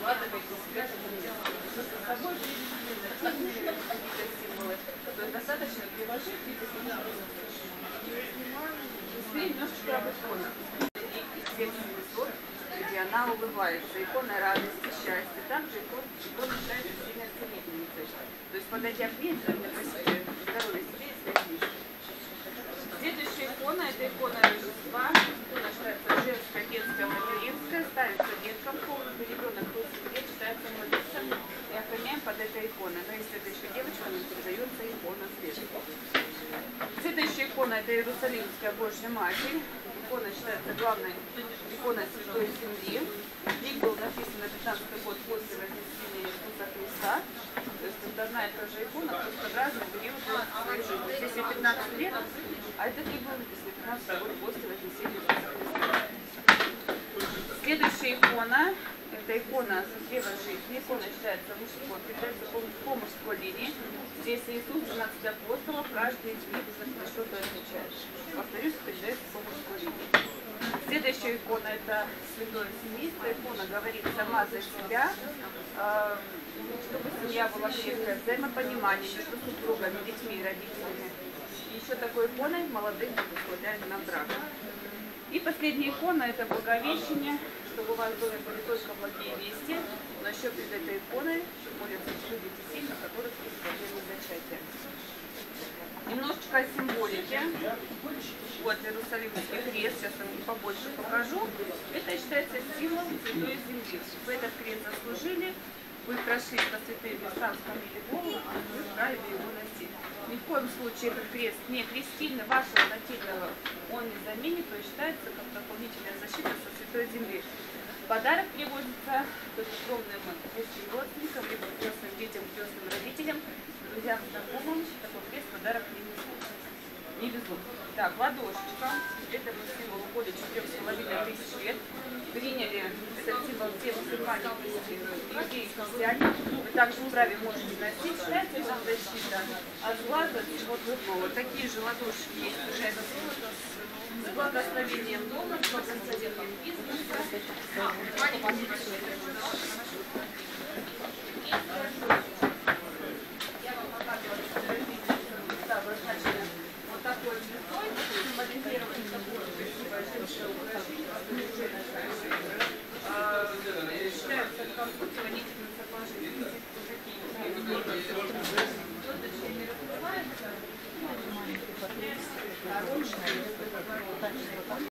вкладываете себя что-то с собой какие-то символы. То есть достаточно приложить и Теперь немножечко где она улыбается. Икона радости, счастья. Также икона, икона считается сильной целительницей. То есть подойдя к ней, здоровье себе и своим близким. Следующая икона – это икона и охраняем под этой иконой. Но если это еще девочка, нам передается икона сверху. Следующая икона – это Иерусалимская Божья Матерь. Икона считается главной иконой Святой Земли. Лик был написан на 15 год после Вознесения Иисуса Христа. То есть это одна и та же икона, просто разные периоды своей жизни. Здесь ей 15 лет, а этот лик был написан 15 год после Вознесения Иисуса Христа. Следующая икона – это икона Древа жизни. Икона считается мужской, передается по, мужской линии. Здесь Иисус, 12 апостолов, каждый из них что-то означает. Повторюсь, по мужской линии. Следующая икона – это Святое Семейство. Икона говорит сама за себя, э, чтобы семья была крепкая, взаимопонимание между супругами, детьми и родителями. Еще такой иконой молодых благословляем на брак. И последняя икона – это Благовещение, чтобы у вас в доме были только благие вести, но еще перед этой иконой молятся детей, на которых проблемы зачатия. Немножечко о символике. Вот Иерусалимский крест, сейчас я вам побольше покажу. Это считается символом Святой Земли. Вы этот крест заслужили, вы прошли по святым местам, скормили голову, а вы вправе его носить. Ни в коем случае этот крест не крестильный, вашего нательного заменит, то считается как дополнительная защита со Святой Земли. Подарок приводится скромным близким родственникам, либо крестным детям, крестным родителям, друзьям, знакомым. Такой крест подарок не несут. Не везут. Так, ладошечка. Это был символ более 4,5 тысяч лет. Приняли символ все мусульмане, евреи, христиане. Вы также вправе можете носить. Считается это защита от глаза, от всего другого. Такие же ладошки есть уже с благословением дома, с благословением бизнеса. Я Наружная, вот так,